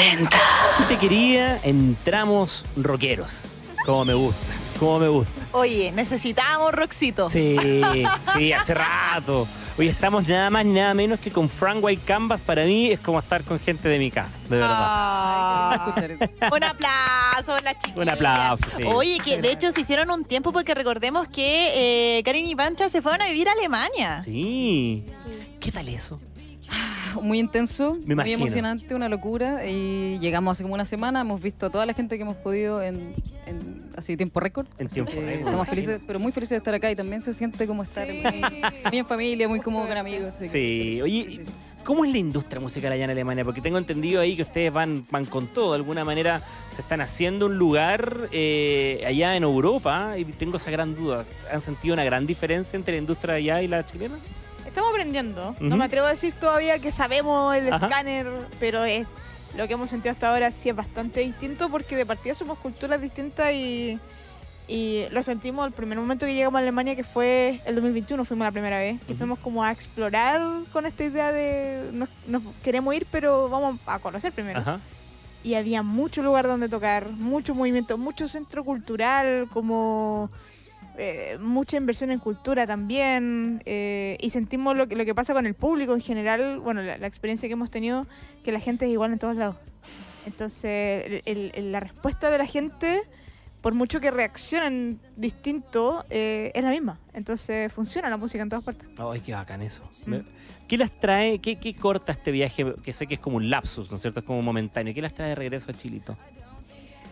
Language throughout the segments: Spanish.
40. Te quería, entramos rockeros. Como me gusta, como me gusta. Oye, necesitamos Roxito. Sí, sí, hace rato. Hoy estamos nada más ni nada menos que con Frank White Canvas. Para mí es como estar con gente de mi casa, de verdad. Ah. Escuchar eso. Un aplauso, la chiquilla. Un aplauso, sí. Oye, que de hecho se hicieron un tiempo porque recordemos que eh, Karin y Pancha se fueron a vivir a Alemania. Sí. ¿Qué tal eso? Muy intenso, Me muy emocionante, una locura. Y llegamos hace como una semana, hemos visto a toda la gente que hemos podido en, en así tiempo récord. En tiempo Eh, récord, estamos felices, pero muy felices de estar acá y también se siente como estar muy, muy en familia, muy como con amigos. así que- Sí, oye, sí, sí. ¿cómo es la industria musical allá en Alemania? Porque tengo entendido ahí que ustedes van, van con todo, de alguna manera se están haciendo un lugar eh, allá en Europa y tengo esa gran duda. ¿Han sentido una gran diferencia entre la industria de allá y la chilena? No me atrevo a decir todavía que sabemos el Ajá. escáner, pero es lo que hemos sentido hasta ahora sí es bastante distinto porque de partida somos culturas distintas y, y lo sentimos el primer momento que llegamos a Alemania, que fue el 2021, fuimos la primera vez, que fuimos como a explorar con esta idea de nos, nos queremos ir, pero vamos a conocer primero. Ajá. y había mucho lugar donde tocar, mucho movimiento, mucho centro cultural, como eh, mucha inversión en cultura también, eh, y sentimos lo que, lo que pasa con el público en general, bueno, la, la experiencia que hemos tenido, que la gente es igual en todos lados. Entonces, el- la respuesta de la gente, por mucho que reaccionen distinto, eh, es la misma. Entonces, funciona la música en todas partes. Ay, qué bacán eso. Mm. ¿Qué las trae, qué, qué corta este viaje, que sé que es como un lapsus, ¿no es cierto? Es como momentáneo. ¿Qué las trae de regreso a Chilito?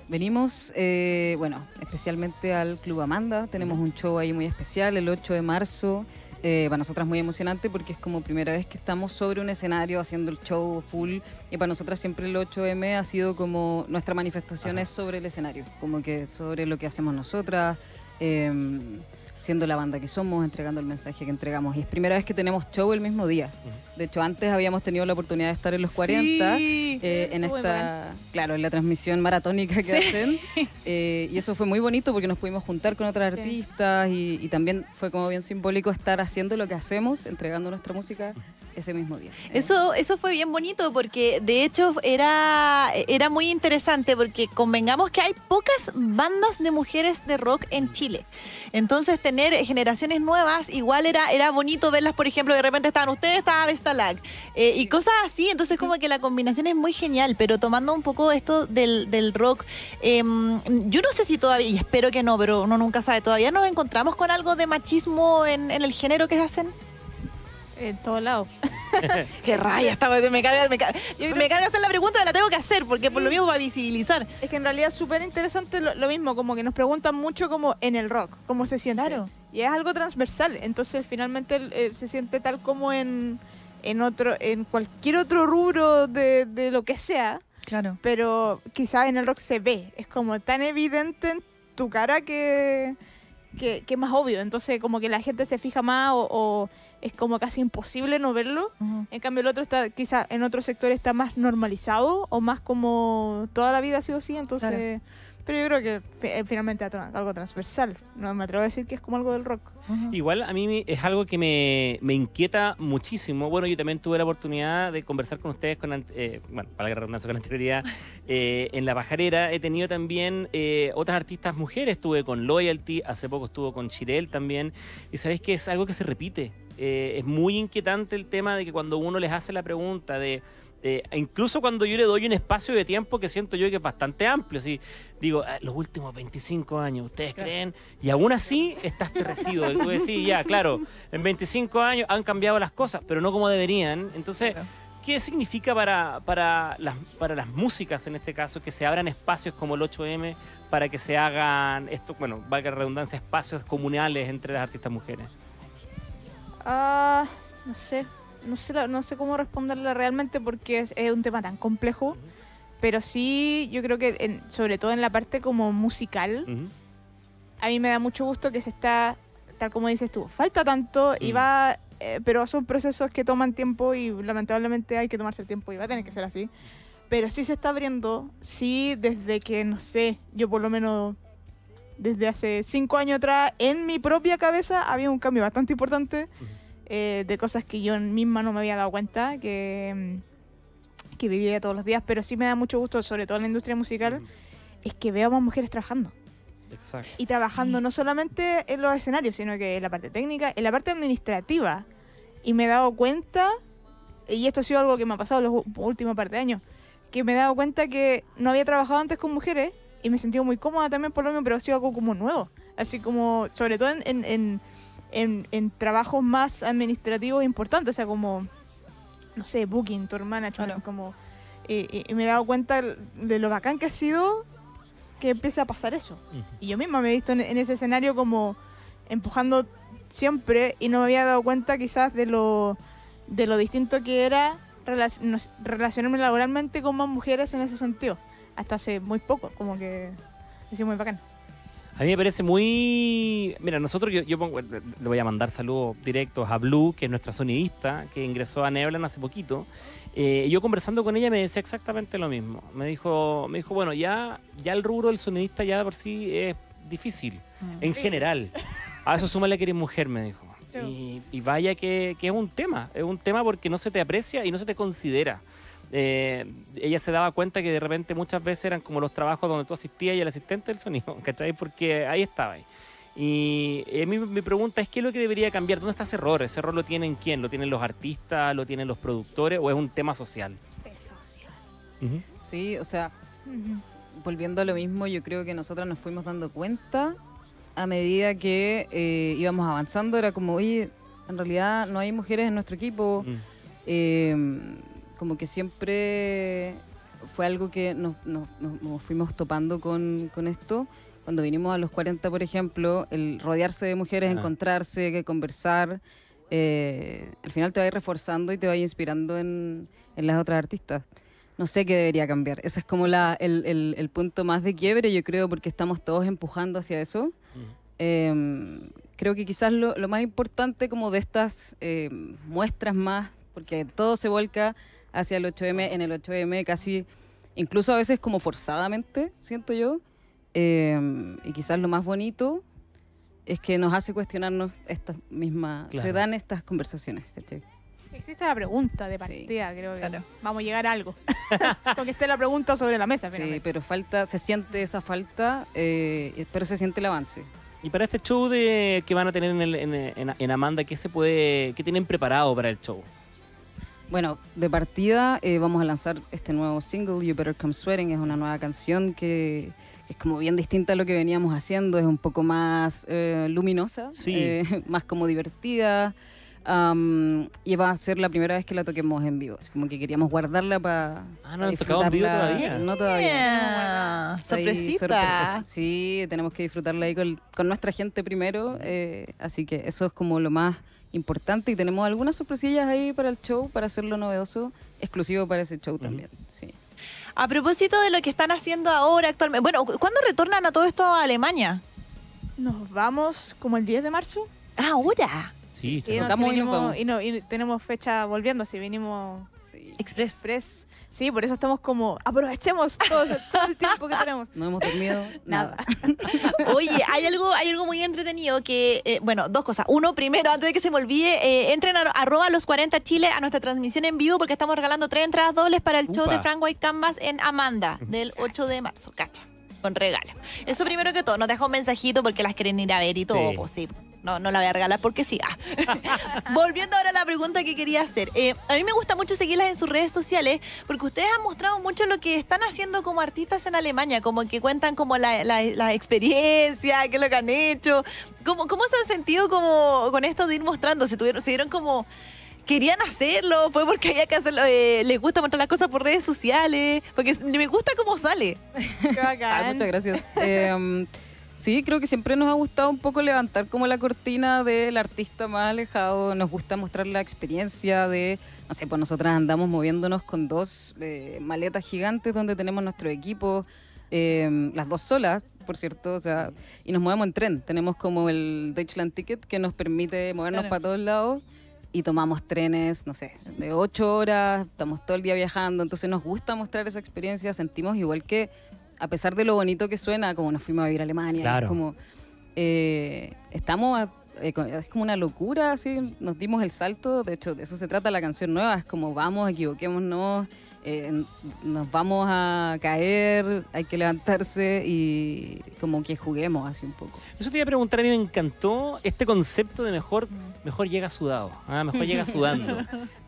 Venimos, eh, bueno, especialmente al Club Amanda. Tenemos un show ahí muy especial el 8 de marzo. Eh, para nosotras muy emocionante porque es como primera vez que estamos sobre un escenario haciendo el show full. Y para nosotras siempre el 8M ha sido como nuestra manifestación Ajá. es sobre el escenario, como que sobre lo que hacemos nosotras. eh, siendo la banda que somos, entregando el mensaje que entregamos. Y es primera vez que tenemos show el mismo día. De hecho, antes habíamos tenido la oportunidad de estar en los 40 Sí. eh, en esta, claro, en la transmisión maratónica que hacen. Eh, y eso fue muy bonito porque nos pudimos juntar con otras Sí. artistas y, y también fue como bien simbólico estar haciendo lo que hacemos, entregando nuestra música ese mismo día. Eh, Eso, eso fue bien bonito porque de hecho era, era muy interesante porque convengamos que hay pocas bandas de mujeres de rock en Chile. Entonces tener generaciones nuevas igual era, era bonito verlas, por ejemplo, de repente estaban ustedes, estaba Vestalag eh, y cosas así. Entonces como que la combinación es muy genial, pero tomando un poco esto del, del rock, em, yo no sé si todavía, y espero que no, pero uno nunca sabe, ¿todavía nos encontramos con algo de machismo en, en el género que hacen? En todos lados. Qué raya, esta vez me carga, me, carga, creo me carga hacer la pregunta, la tengo que hacer, porque por lo mismo va a visibilizar. Es que en realidad es súper interesante lo, lo mismo, como que nos preguntan mucho como en el rock, cómo se siente. Claro. Y es algo transversal, entonces finalmente eh, se siente tal como en, en otro, en cualquier otro rubro de, de lo que sea, Claro. pero quizás en el rock se ve, es como tan evidente en tu cara que, que, que es más obvio, entonces como que la gente se fija más o, o es como casi imposible no verlo. En cambio, el otro está, quizá en otro sector está más normalizado o más como toda la vida ha sido así, entonces. Pero yo creo que eh, finalmente algo transversal. No me atrevo a decir que es como algo del rock. Igual a mí es algo que me, me inquieta muchísimo. Bueno, yo también tuve la oportunidad de conversar con ustedes, con, ant- eh, bueno, para la redundancia, con anterioridad, eh, en La Pajarera. He tenido también eh, otras artistas mujeres. Estuve con Loyalty, hace poco estuvo con Chirel también. Y sabéis que es algo que se repite. Eh, es muy inquietante el tema de que cuando uno les hace la pregunta de... eh, incluso cuando yo le doy un espacio de tiempo que siento yo que es bastante amplio, así digo, "Ah, los últimos 25 años, ¿ustedes Claro. creen? Y aún así está residuo. Y tú decís, ya, claro, en 25 años han cambiado las cosas, pero no como deberían. Entonces, Claro. ¿qué significa para, para, las, para las músicas en este caso que se abran espacios como el 8M para que se hagan, esto, bueno, valga la redundancia, espacios comunales entre las artistas mujeres? Ah, no sé. No sé, no sé cómo responderle realmente porque es, es un tema tan complejo. Pero sí, yo creo que en- sobre todo en la parte como musical, Ujú. a mí me da mucho gusto que se está, tal como dices tú, falta tanto y Mm. va, eh, pero son procesos que toman tiempo y lamentablemente hay que tomarse el tiempo y va a tener que ser así. Pero sí se está abriendo, sí, desde que, no sé, yo por lo menos desde hace cinco años atrás, en mi propia cabeza había un cambio bastante importante. Eh, de cosas que yo misma no me había dado cuenta, que, mm, que viviría todos los días, pero sí me da mucho gusto, sobre todo en la industria musical, es que veo más mujeres trabajando. Exacto. Y trabajando no solamente en los escenarios, sino que en la parte técnica, en la parte administrativa. Y me he dado cuenta, y esto ha sido algo que me ha pasado los últimos par de años, que me he dado cuenta que no había trabajado antes con mujeres y me he sentido muy cómoda también por lo mismo, pero ha sido algo como nuevo. Así como, sobre todo en, en, en, en- en trabajos más administrativos importantes, o sea, como, no sé, booking, tour management, Claro. como... Y, y- y me he dado cuenta de lo bacán que ha sido que empiece a pasar eso. Y yo misma me he visto en, en ese escenario como empujando siempre y no me había dado cuenta quizás de lo, de lo distinto que era relacionarme laboralmente con más mujeres en ese sentido. Hasta hace muy poco, como que ha sido muy bacán. A mí me parece muy. Mira, nosotros, yo, yo pongo, le voy a mandar saludos directos a Blue, que es nuestra sonidista, que ingresó a Neblan hace poquito. Eh, yo conversando con ella me decía exactamente lo mismo. Me dijo, me dijo bueno, ya, ya el rubro del sonidista ya de por sí es difícil, en general. A eso súmale que eres mujer, me dijo. Y, y vaya que, que es un tema, es un tema porque no se te aprecia y no se te considera. Eh, ella se daba cuenta que de repente muchas veces eran como los trabajos donde tú asistías y el asistente del sonido, ¿cachai? Porque ahí estaba. ahí. Y eh, mi, mi pregunta es, ¿qué es lo que debería cambiar? ¿Dónde está ese error? ¿Ese error lo tienen quién? ¿Lo tienen los artistas? ¿Lo tienen los productores? ¿O es un tema social? Es social. Sí, o sea, volviendo a lo mismo, yo creo que nosotros nos fuimos dando cuenta a medida que eh, íbamos avanzando. Era como, oye, en realidad no hay mujeres en nuestro equipo. Mm. Eh, como que siempre fue algo que nos, nos- fuimos topando con, con esto. Cuando vinimos a los 40, por ejemplo, el rodearse de mujeres, Ah. encontrarse, que conversar, eh, al final te va a ir reforzando y te va a ir inspirando en, en las otras artistas. No sé qué debería cambiar. Ese es como la, el, el- el punto más de quiebre, yo creo, porque estamos todos empujando hacia eso. Eh, creo que quizás lo, lo más importante como de estas eh, muestras más, porque todo se volca hacia el 8M, en el 8M casi, incluso a veces como forzadamente, siento yo. Eh, y quizás lo más bonito es que nos hace cuestionarnos estas mismas, se Claro. dan estas conversaciones. ¿cachai? Existe la pregunta de Sí. partida, creo que Claro. vamos a llegar a algo. Con que esté la pregunta sobre la mesa, Sí, finalmente. pero falta, se siente esa falta, eh, pero se siente el avance. Y para este show de, que van a tener en, el- en, en- en Amanda, ¿qué se puede, qué tienen preparado para el show? Bueno, de partida eh, vamos a lanzar este nuevo single, You Better Come Sweating. Es una nueva canción que, que es como bien distinta a lo que veníamos haciendo. Es un poco más eh, luminosa, Sí. eh, más como divertida. am, y va a ser la primera vez que la toquemos en vivo. Así como que queríamos guardarla para. Ah, ¿no la tocado en vivo todavía? No todavía. Yeah. Sorpresita. sorpresa. Sí, tenemos que disfrutarla ahí con, con nuestra gente primero. eh, así que eso es como lo más importante. Y tenemos algunas sorpresillas ahí para el show, para hacerlo novedoso, exclusivo para ese show también. Sí. A propósito de lo que están haciendo ahora actualmente. Bueno, ¿cuándo retornan a todo esto a Alemania? Nos vamos como el 10 de marzo. Ahora. Sí, Sí, nos vinimos- y, no, y tenemos fecha volviendo, si vinimos sí. Express. express. Sí, por eso estamos como, aprovechemos todo, el tiempo que tenemos. No hemos dormido nada. Nada. Oye, hay algo, hay algo muy entretenido que, eh, bueno, dos cosas. Uno, primero, antes de que se me olvide, eh, entren a arroba los 40 Chile a nuestra transmisión en vivo porque estamos regalando tres entradas dobles para el show de Frank White Canvas en Amanda del 8 de marzo. Cacha. Con regalo. Eso primero que todo, nos deja un mensajito porque las quieren ir a ver y todo, Sí. pues sí. No, no la voy a regalar porque sí. Ah. Volviendo ahora a la pregunta que quería hacer. Eh, a mí me gusta mucho seguirlas en sus redes sociales porque ustedes han mostrado mucho lo que están haciendo como artistas en Alemania, como que cuentan como la, la- la experiencia, qué es lo que han hecho. ¿Cómo, ¿Cómo se han sentido como con esto de ir mostrando? ¿Se, tuvieron, se vieron como... Querían hacerlo, fue porque había que hacerlo, eh, les gusta mostrar las cosas por redes sociales, porque me gusta cómo sale. Qué Ah, bacán. muchas gracias. Eh, sí, creo que siempre nos ha gustado un poco levantar como la cortina del artista más alejado. Nos gusta mostrar la experiencia de, no sé, pues nosotras andamos moviéndonos con dos eh, maletas gigantes donde tenemos nuestro equipo. eh, las dos solas, por cierto, o sea, y nos movemos en tren. Tenemos como el Deutschland Ticket que nos permite movernos Claro. para todos lados y tomamos trenes, no sé, de ocho horas, estamos todo el día viajando, entonces nos gusta mostrar esa experiencia, sentimos igual que, a pesar de lo bonito que suena, como nos fuimos a vivir a Alemania, Claro. como, eh, estamos, a- eh, es como una locura, así, nos dimos el salto, de hecho de eso se trata la canción nueva, es como vamos, equivoquémonos, eh, nos vamos a caer, hay que levantarse y como que juguemos así un poco. Eso te iba a preguntar, a mí me encantó este concepto de mejor, mejor llega sudado, ah, mejor llega sudando.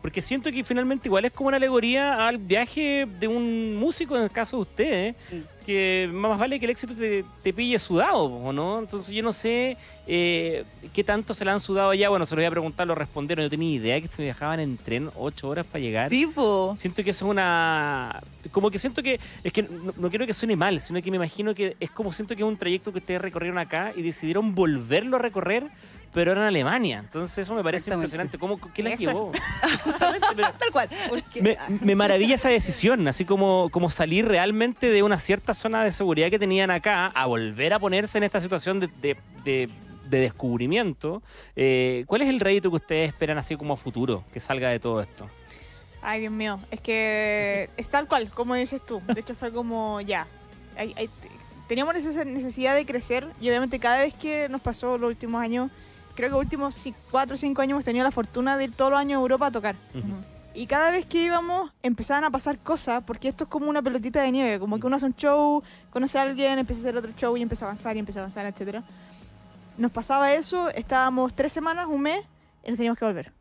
Porque siento que finalmente igual es como una alegoría al viaje de un músico, en el caso de usted, ¿eh? Que más vale que el éxito te, te pille sudado, ¿o no? Entonces yo no sé eh, qué tanto se le han sudado allá. Bueno, se lo voy a preguntar, lo respondieron. Yo tenía idea que se viajaban en tren ocho horas para llegar. Tipo. Siento que eso es una... Como que siento que... Es que no, no quiero que suene mal, sino que me imagino que es como siento que es un trayecto que ustedes recorrieron acá y decidieron volverlo a recorrer, pero ahora en Alemania. Entonces eso me parece impresionante. ¿Cómo, ¿Qué es. llevó? Tal cual. Me, me maravilla esa decisión, así como, como salir realmente de una cierta zona de seguridad que tenían acá a volver a ponerse en esta situación de, de- de- de descubrimiento. Eh, ¿Cuál es el rédito que ustedes esperan así como a futuro que salga de todo esto? Ay, Dios mío, es que es tal cual, como dices tú. De hecho, fue como ya. hay- hay- teníamos esa necesidad de crecer y obviamente cada vez que nos pasó los últimos años, creo que últimos 4 o 5 años hemos tenido la fortuna de ir todos los años a Europa a tocar. Ujú. Y cada vez que íbamos empezaban a pasar cosas, porque esto es como una pelotita de nieve, como que uno hace un show, conoce a alguien, empieza a hacer otro show y empieza a avanzar y empieza a avanzar, etcétera. Nos pasaba eso, estábamos tres semanas, un mes, y nos teníamos que volver.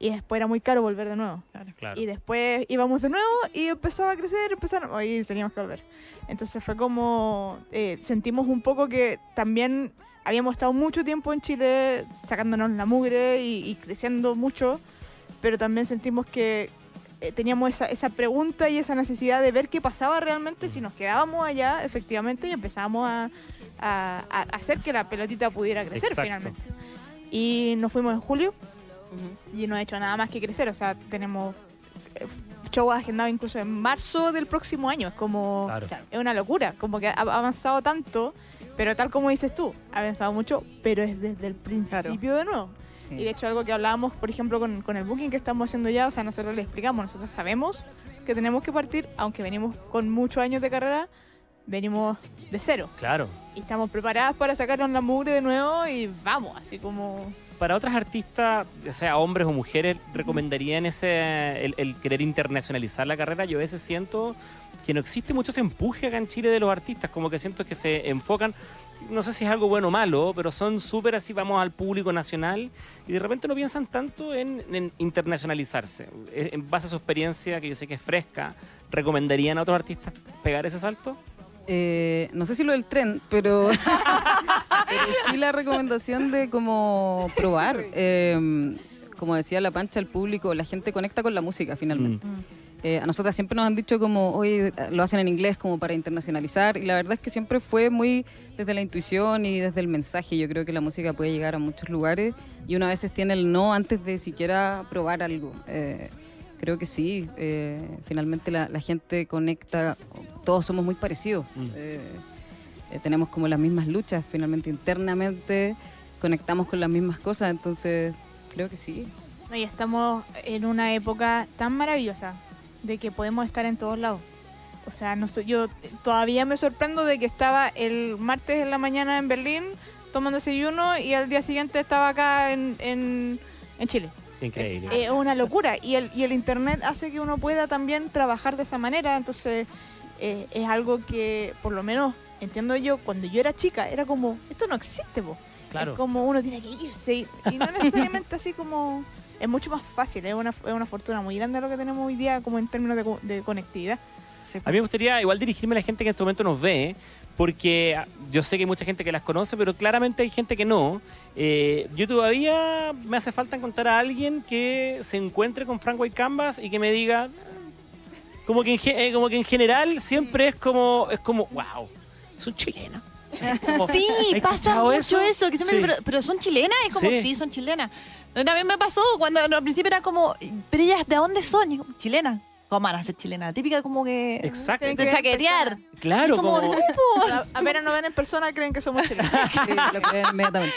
Y después era muy caro volver de nuevo. Claro. Y después íbamos de nuevo y empezaba a crecer, empezaron, y teníamos que volver. Entonces fue como, eh, sentimos un poco que también habíamos estado mucho tiempo en Chile sacándonos la mugre y, y creciendo mucho, pero también sentimos que eh, teníamos esa, esa pregunta y esa necesidad de ver qué pasaba realmente si nos quedábamos allá efectivamente y empezábamos a, a- a hacer que la pelotita pudiera crecer Exacto. finalmente. Y nos fuimos en julio y no ha hecho nada más que crecer. O sea, tenemos eh, shows agendados incluso en marzo del próximo año. Es como. Claro. Es una locura. Como que ha avanzado tanto, pero tal como dices tú, ha avanzado mucho, pero es desde el principio de nuevo. Sí. Y de hecho, algo que hablábamos, por ejemplo, con, con el booking que estamos haciendo ya, o sea, nosotros le explicamos, nosotros sabemos que tenemos que partir, aunque venimos con muchos años de carrera, venimos de cero. Claro. Y estamos preparadas para sacarnos la mugre de nuevo y vamos, así como. Para otras artistas, ya sea hombres o mujeres, ¿recomendarían ese el, el querer internacionalizar la carrera? Yo a veces siento que no existe mucho ese empuje acá en Chile de los artistas, como que siento que se enfocan, no sé si es algo bueno o malo, pero son súper así, vamos al público nacional y de repente no piensan tanto en, en internacionalizarse. Eh, En base a su experiencia, que yo sé que es fresca, ¿recomendarían a otros artistas pegar ese salto? Eh, no sé si lo del tren, pero, pero sí la recomendación de como probar. Eh, como decía la pancha, el público, la gente conecta con la música finalmente. Mm. Eh, a nosotras siempre nos han dicho como, oye, lo hacen en inglés como para internacionalizar y la verdad es que siempre fue muy desde la intuición y desde el mensaje. Yo creo que la música puede llegar a muchos lugares y una veces tiene el no antes de siquiera probar algo. Eh, creo que sí, eh, finalmente la, la gente conecta, todos somos muy parecidos. Mm. Eh, eh, tenemos como las mismas luchas, finalmente internamente conectamos con las mismas cosas, entonces creo que sí. No, y estamos en una época tan maravillosa de que podemos estar en todos lados. O sea, no yo todavía me sorprendo de que estaba el martes en la mañana en Berlín tomando desayuno y al día siguiente estaba acá en, en, en Chile. Increíble. Es una locura. Y el, y el Internet hace que uno pueda también trabajar de esa manera. Entonces, eh, es algo que, por lo menos, entiendo yo, cuando yo era chica, era como, esto no existe, po. claro. Es como uno tiene que irse y, y no necesariamente así como... Es mucho más fácil, es una, es una fortuna muy grande lo que tenemos hoy día como en términos de, de conectividad. A mí me gustaría igual dirigirme a la gente que en este momento nos ve, porque yo sé que hay mucha gente que las conoce, pero claramente hay gente que no. Eh, yo todavía me hace falta encontrar a alguien que se encuentre con Frank White Canvas y que me diga, como que en, eh, como que en general siempre es como, es como, wow, son chilenos. Como, Sí, ¿has pasa mucho eso, que siempre, Sí. pero, pero son chilenas, es como, Sí. sí, son chilenas. También me pasó cuando al principio era como, pero ellas, ¿de dónde son? Chilenas. ¿Cómo van a ser chilenas? Típica como que... Exacto. Tienen De chaquetear. Claro, como, como, no, po. A- Apenas nos ven en persona, creen que somos chilenos. Sí, lo creen inmediatamente.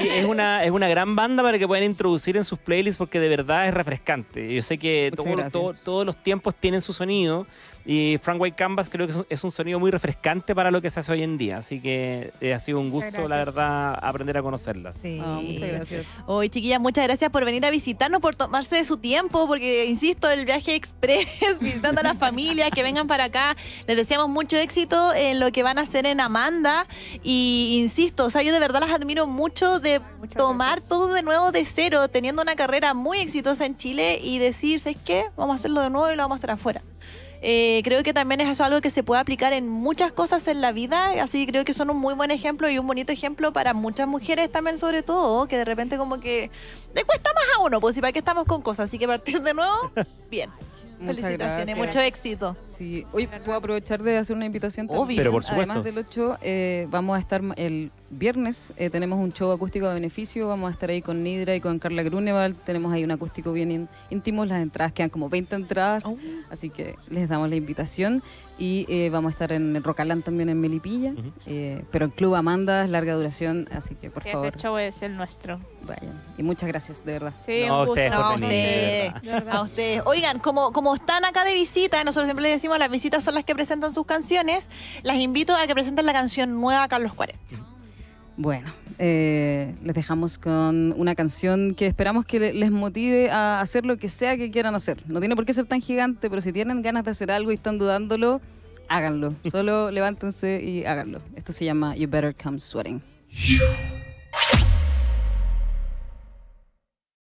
y es una, es una gran banda para que puedan introducir en sus playlists porque de verdad es refrescante. Yo sé que todo- todo- todos los tiempos tienen su sonido y Frank White Canvas creo que es un, es un sonido muy refrescante para lo que se hace hoy en día. Así que eh, ha sido un gusto, la verdad, aprender a conocerlas. Sí. Ah, muchas gracias. Hoy, chiquillas, muchas gracias por venir a visitarnos, por tomarse de su tiempo, porque, insisto, el viaje express, visitando a las familias, que vengan para acá. Les deseamos mucho éxito en lo que van a hacer en Amanda. Y, insisto, o sea, yo de verdad las admiro mucho de Muchas tomar gracias. todo de nuevo de cero, teniendo una carrera muy exitosa en Chile y decir, ¿sabes qué? Vamos a hacerlo de nuevo y lo vamos a hacer afuera. Eh, creo que también es eso algo que se puede aplicar en muchas cosas en la vida, así que creo que son un muy buen ejemplo y un bonito ejemplo para muchas mujeres también sobre todo, que de repente como que le cuesta más a uno, pues si para qué estamos con cosas, así que partir de nuevo, bien. Muchas Felicitaciones, gracias. mucho éxito. Sí, hoy puedo aprovechar de hacer una invitación también. Obvio. Pero por supuesto. Además del 8, eh, vamos a estar el viernes, eh, tenemos un show acústico de beneficio, vamos a estar ahí con Nidra y con Carla Grunewald, tenemos ahí un acústico bien in- íntimo, las entradas quedan como 20 entradas, Oh. así que les damos la invitación y eh, vamos a estar en Rocalán también en Melipilla, eh, pero en Club Amanda es larga duración, así que por Que favor ese show es el nuestro. vayan. Y muchas gracias, de verdad. Sí, No, un gusto. ustedes No, por a ustedes. A ustedes. Oigan, como, como están acá de visita, nosotros siempre les decimos las visitas son las que presentan sus canciones, las invito a que presenten la canción nueva Carlos Juárez. Bueno, eh, les dejamos con una canción que esperamos que le- les motive a hacer lo que sea que quieran hacer. No tiene por qué ser tan gigante, pero si tienen ganas de hacer algo y están dudándolo, háganlo. Solo levántense y háganlo. Esto se llama You Better Come Sweating.